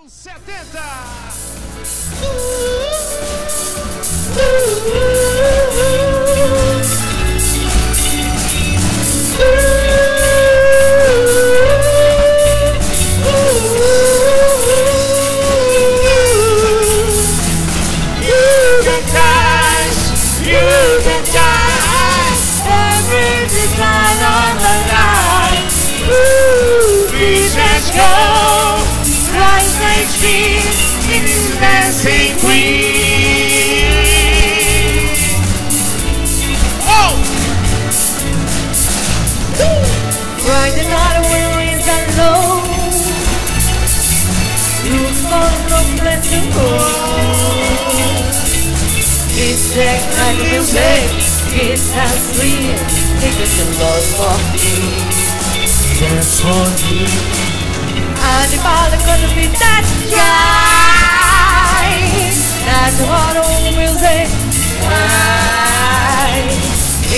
You can die, you can. Every the please let's go. It's that kind of music It's as sweet It is the love for me Dance for me. And if all I'm gonna be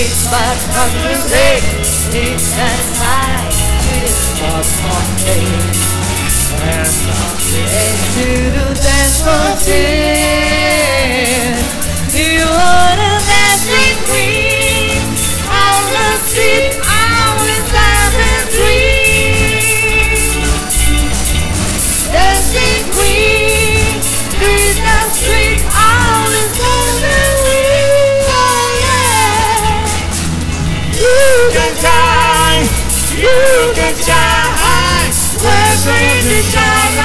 It's my of music It's as high It's for me And to the dance for you can die. Let's raise the shine